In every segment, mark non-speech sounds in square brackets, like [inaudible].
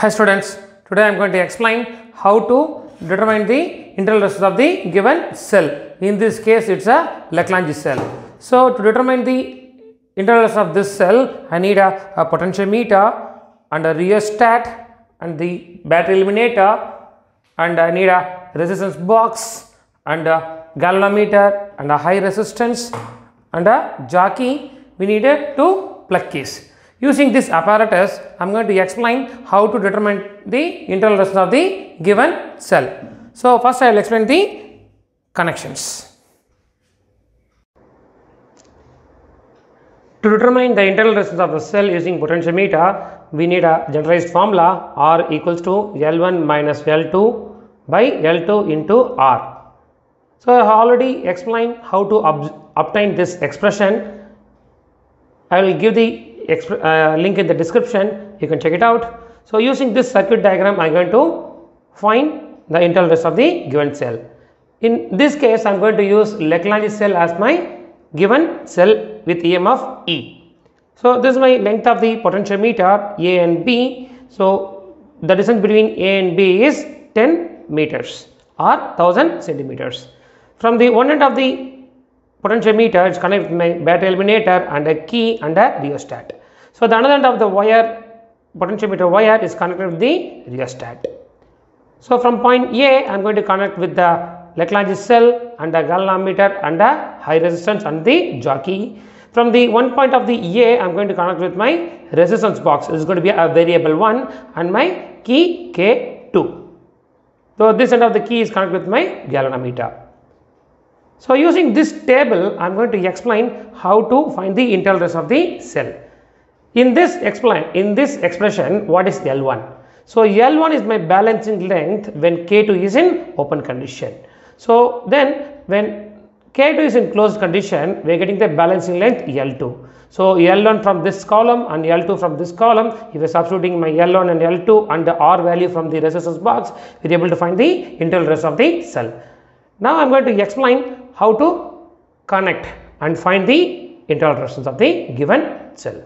Hi students, today I am going to explain how to determine the internal resistance of the given cell. In this case, it's a Leclanché cell. So, to determine the internal resistance of this cell, I need a, a potentiometer and a rheostat and the battery eliminator and I need a resistance box and a galvanometer and a high resistance and a jockey we need needed two plug keys. Using this apparatus, I am going to explain how to determine the internal resistance of the given cell. So, first I will explain the connections. To determine the internal resistance of the cell using potentiometer, we need a generalized formula R equals to L1 minus L2 by L2 into R. So, I have already explained how to obtain this expression. I will give the uh, link in the description, you can check it out. So, using this circuit diagram, I am going to find the internal resistance of the given cell. In this case, I am going to use Leclanché cell as my given cell with EMF E. So, this is my length of the potentiometer A and B. So, the distance between A and B is 10 meters or 1000 centimeters. From the one end of the potentiometer, is connected with my battery eliminator and a key and a rheostat. So, the other end of the wire potentiometer wire is connected with the rheostat. So, from point A, I am going to connect with the Leclanché cell and the galvanometer and a high resistance and the jockey. From the one point of the A, I am going to connect with my resistance box. It is going to be a variable 1 and my key K2. So, this end of the key is connected with my galvanometer. So, using this table, I am going to explain how to find the internal resistance of the cell. In this explain, in this expression, what is L1? So, L1 is my balancing length when K2 is in open condition. So, then when K2 is in closed condition, we are getting the balancing length L2. So, L1 from this column and L2 from this column, if we are substituting my L1 and L2 and the R value from the resistance box, we are able to find the internal resistance of the cell. Now, I am going to explain how to connect and find the internal resistance of the given cell.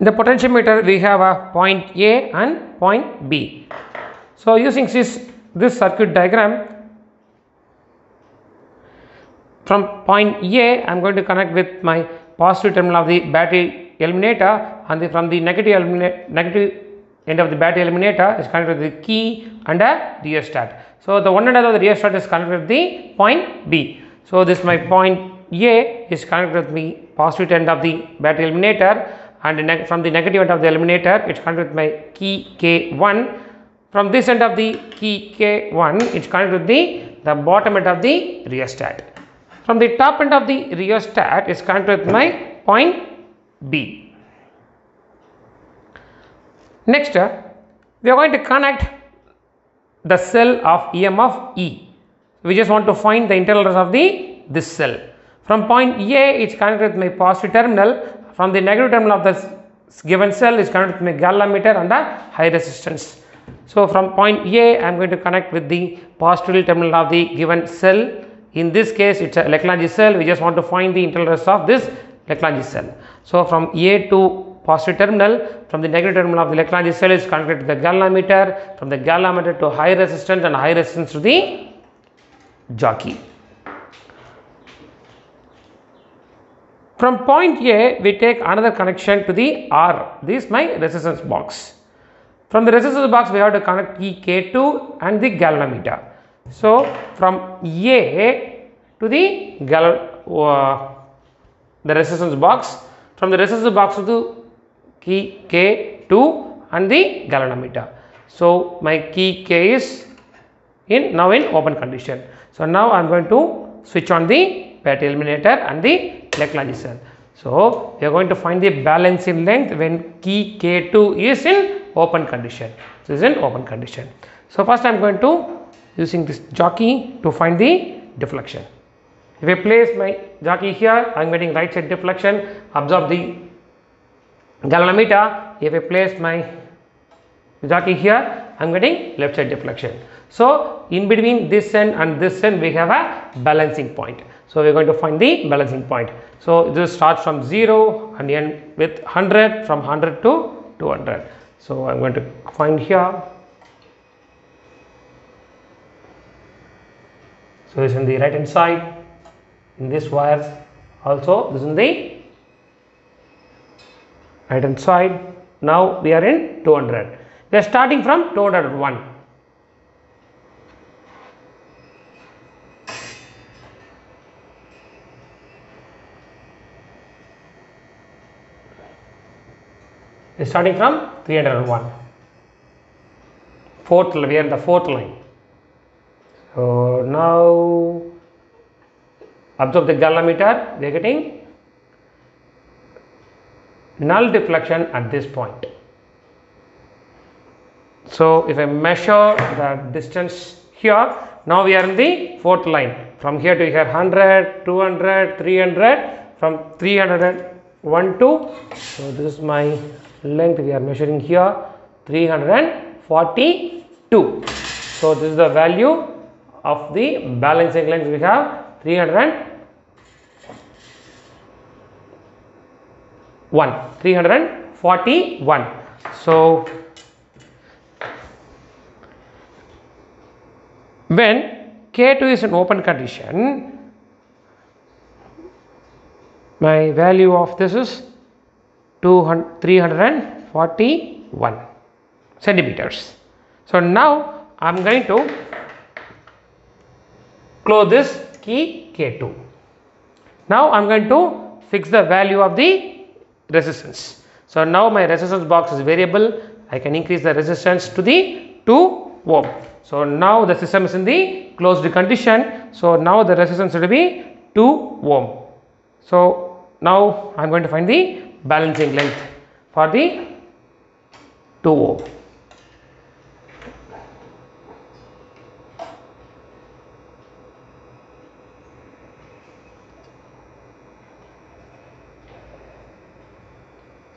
In the potentiometer, we have a point A and point B. So, using this, this circuit diagram, from point A, I am going to connect with my positive terminal of the battery eliminator and the, from the negative, negative end of the battery eliminator is connected with the key and a rheostat. So, the one end of the rheostat is connected with the point B. So, this my point A is connected with the positive end of the battery eliminator and from the negative end of the eliminator it is connected with my key K1. From this end of the key K1 it is connected with the, the bottom end of the rheostat. From the top end of the rheostat is connected with my point B. Next, uh, we are going to connect the cell of EMF E. We just want to find the internal resistance of the this cell. From point A, it is connected with my positive terminal. From the negative terminal of the given cell is connected with my galvanometer and the high resistance. So, from point A, I am going to connect with the positive terminal of the given cell. In this case, it is a Leclanché cell. We just want to find the internal resistance of this Leclanché cell. So, from A to positive terminal from the negative terminal of the Leclanché cell is connected to the galvanometer from the galvanometer to high resistance and high resistance to the jockey. From point A we take another connection to the R this is my resistance box. From the resistance box we have to connect key K2 and the galvanometer. So, from A to the gal uh, the resistance box from the resistance box to the key K2 and the galvanometer. So, my key K is in now in open condition. So, now I am going to switch on the battery eliminator and the Leclanché cell. So, we are going to find the balancing length when key K2 is in open condition. So, is in open condition. So, first I am going to using this jockey to find the deflection. If I place my jockey here, I am getting right side deflection, absorb the galvanometer. If I place my jockey here, I am getting left side deflection. So, in between this end and this end we have a balancing point. So we are going to find the balancing point. So this starts from 0 and end with 100 from 100 to 200. So I am going to find here. So is in the right hand side in this wires also this is in the right hand side. Now we are in 200. We are starting from 201. we are starting from 301 fourth we are in the fourth line so now observe the galvanometer we are getting null deflection at this point. So if I measure the distance here now we are in the fourth line. From here to here 100 200 300 from 301 to so this is my length we are measuring here 342 so this is the value of the balancing length we have 301 341 so when k2 is an open condition my value of this is 341 centimeters. So now I am going to close this key K2. Now I am going to fix the value of the resistance. So now my resistance box is variable. I can increase the resistance to the 2 ohm. So now the system is in the closed condition. So now the resistance will be 2 ohm. So now I am going to find the balancing length for the 2 ohm.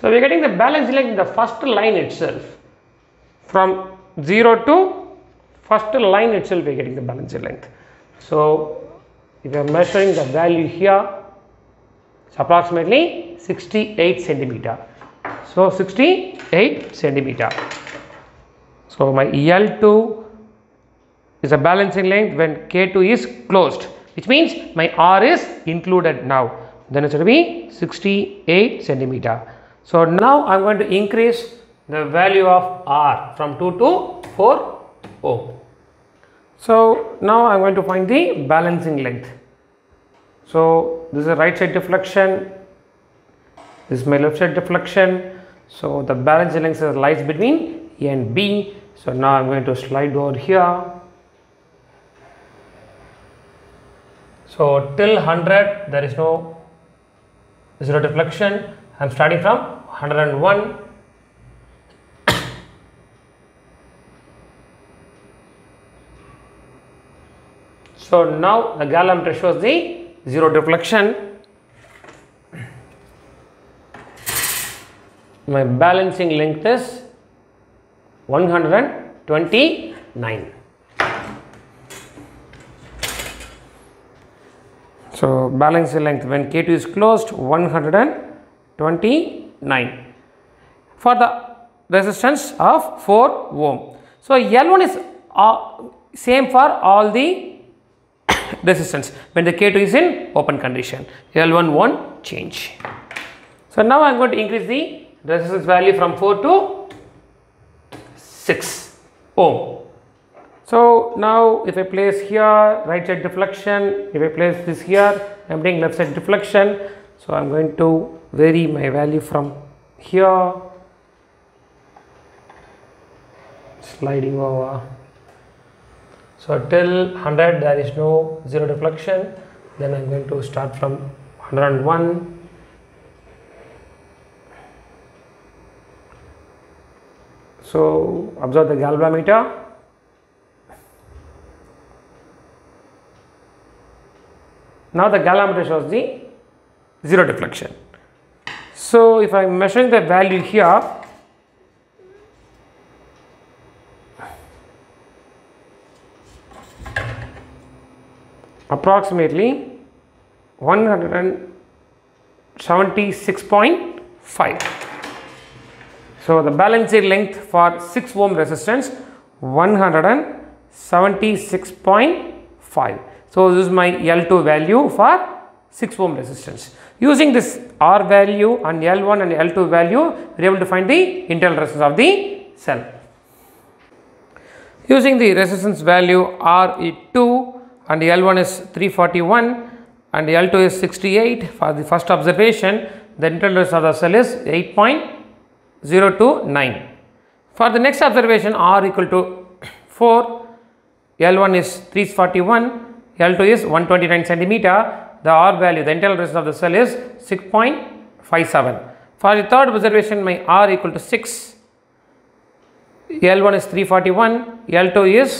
So, we are getting the balancing length in the first line itself from 0 to first line itself we are getting the balancing length. So, if you are measuring the value here it's approximately 68 centimeter. So 68 centimeter. So my L2 is a balancing length when K2 is closed which means my R is included now then it will be 68 centimeter. So now I am going to increase the value of R from 2 to 4 ohm. So now I am going to find the balancing length. So this is a right side deflection, this is my left side deflection. So the balancing length lies between A and B. So now I'm going to slide over here. So till 100 there is no zero deflection. I'm starting from 101. So now the galvanometer shows the zero deflection. My balancing length is 129 so balancing length when k2 is closed 129 for the resistance of 4 ohm so l1 is same for all the [coughs] resistance when the K2 is in open condition. L1 won't change. So now I am going to increase the resistance value from 4 to 6 ohm. So now if I place here right side deflection, if I place this here, I am doing left side deflection. So I am going to vary my value from here, sliding over. So till 100 there is no zero deflection. Then I'm going to start from 101 so observe the galvanometer. Now the galvanometer shows the zero deflection so if I'm measuring the value here approximately 176.5 so the balanced length for 6 ohm resistance 176.5 so this is my L2 value for 6 ohm resistance using this R value and L1 and L2 value we are able to find the internal resistance of the cell using the resistance value R is 2 and L1 is 341 and L2 is 68 for the first observation the internal resistance of the cell is 8.029. For the next observation R equal to 4 L1 is 341 L2 is 129 centimeter the R value the internal resistance of the cell is 6.57. For the third observation my R equal to 6 L1 is 341 L2 is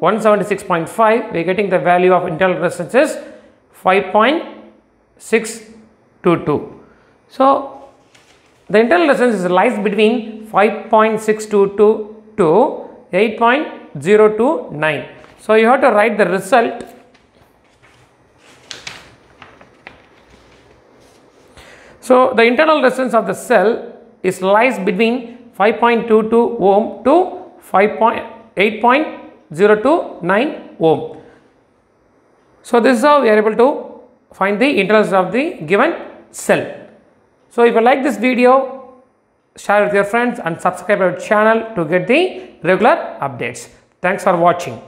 176.5 we are getting the value of internal resistance is 5.622. So, the internal resistance lies between 5.622 to 8.029. So, you have to write the result So, the internal resistance of the cell is lies between 5.22 ohm to 5.8.029 ohm. So, this is how we are able to find the internals of the given cell. So, if you like this video, share with your friends and subscribe our channel to get the regular updates. Thanks for watching.